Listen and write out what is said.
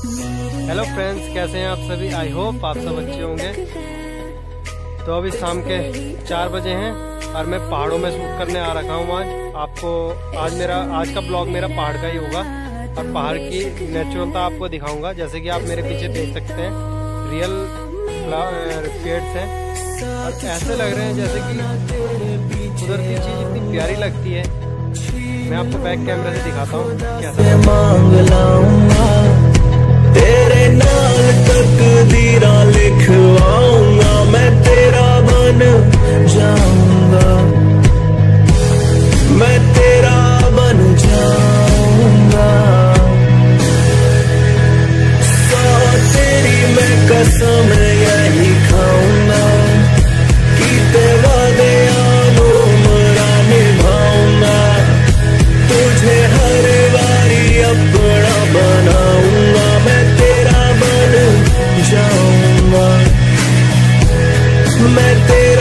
Hello friends कैसे हैं आप सभी? आई होप आप सब अच्छे होंगे। तो अभी शाम के चार बजे हैं और मैं पहाड़ों में शूट करने आ रखा हूँ आज। आपको आज मेरा, आज का ब्लॉग मेरा पहाड़ का ही होगा। और पहाड़ की नेचुरलता आपको दिखाऊँगा, जैसे कि आप मेरे पीछे देख सकते हैं। रियल पेड्स हैं। और ऐसे लग रहे हैं जैसे कि कुदरती चीज़ इतनी प्यारी लगती है। मैं आपको बैक कैमरे से दिखाता हूँ कैसा दिखवाऊँगा मैं तेरा बन जाऊँगा। मैं तेरा बन जाऊँगा। सौ तेरी मैं कसम convertir